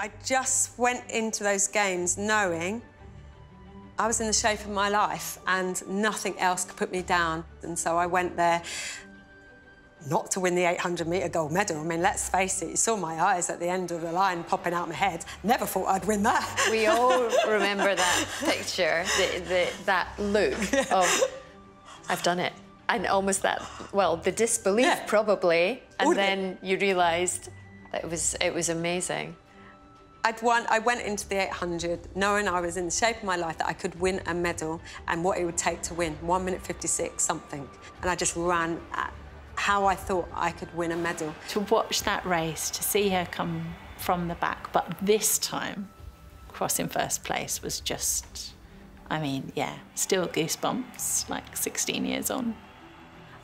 I just went into those games knowing I was in the shape of my life and nothing else could put me down. And so I went there not to win the 800 metre gold medal. I mean, let's face it, you saw my eyes at the end of the line popping out my head. Never thought I'd win that. We all remember that picture, the, the, that look of, I've done it. And almost that, well, the disbelief yeah. probably. And then you realised that it was, it was amazing. I'd won, I went into the 800 knowing I was in the shape of my life that I could win a medal and what it would take to win, 1 minute 56, something. And I just ran at how I thought I could win a medal. To watch that race, to see her come from the back, but this time crossing first place was just, I mean, yeah, still goosebumps, like 16 years on.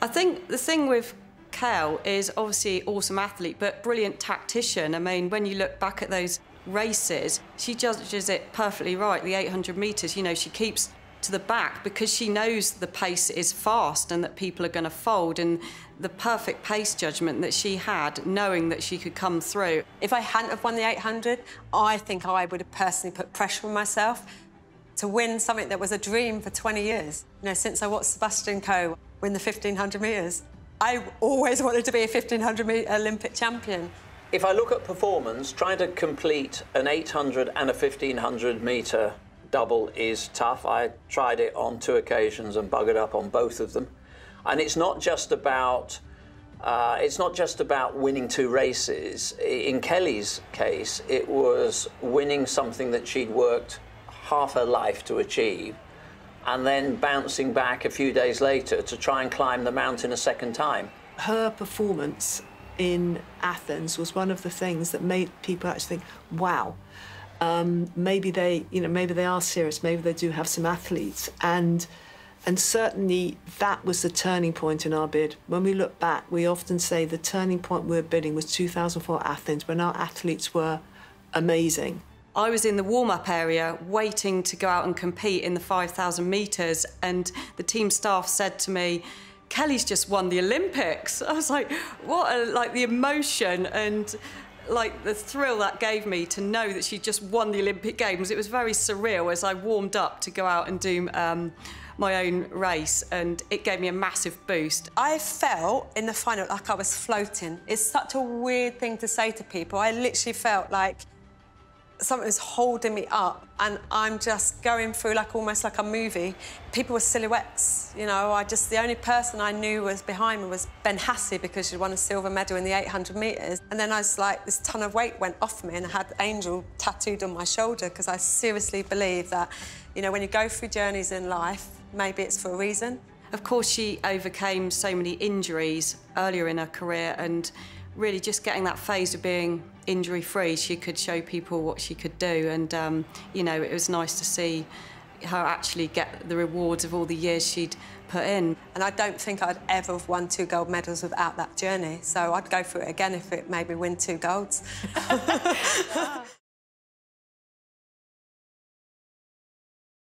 I think the thing with Kel is obviously awesome athlete, but brilliant tactician. I mean, when you look back at those races, she judges it perfectly right. The 800 metres, you know, she keeps to the back because she knows the pace is fast and that people are going to fold and the perfect pace judgment that she had knowing that she could come through. If I hadn't have won the 800, I think I would have personally put pressure on myself to win something that was a dream for 20 years. You know, since I watched Sebastian Coe win the 1500 metres. I always wanted to be a 1500 metre Olympic champion. If I look at performance, trying to complete an 800 and a 1500 metre double is tough. I tried it on two occasions and buggered up on both of them. And it's not just about uh, it's not just about winning two races. In Kelly's case, it was winning something that she'd worked half her life to achieve and then bouncing back a few days later to try and climb the mountain a second time. Her performance in Athens was one of the things that made people actually think, wow, um, maybe they, you know, maybe they are serious. Maybe they do have some athletes, and and certainly that was the turning point in our bid. When we look back, we often say the turning point we we're bidding was 2004 Athens, when our athletes were amazing. I was in the warm-up area waiting to go out and compete in the 5,000 metres, and the team staff said to me, Kelly's just won the Olympics. I was like, what, a, like the emotion and like the thrill that gave me to know that she just won the Olympic Games. It was very surreal as I warmed up to go out and do um, my own race, and it gave me a massive boost. I felt in the final like I was floating. It's such a weird thing to say to people. I literally felt like something was holding me up and I'm just going through like almost like a movie. People were silhouettes, you know, I just, the only person I knew was behind me was Benhassi because she'd won a silver medal in the 800 metres. And then I was like, this ton of weight went off me and I had Angel tattooed on my shoulder because I seriously believe that, you know, when you go through journeys in life, maybe it's for a reason. Of course, she overcame so many injuries earlier in her career and really just getting that phase of being injury free, she could show people what she could do. And, um, you know, it was nice to see her actually get the rewards of all the years she'd put in. And I don't think I'd ever have won two gold medals without that journey. So I'd go for it again if it made me win two golds.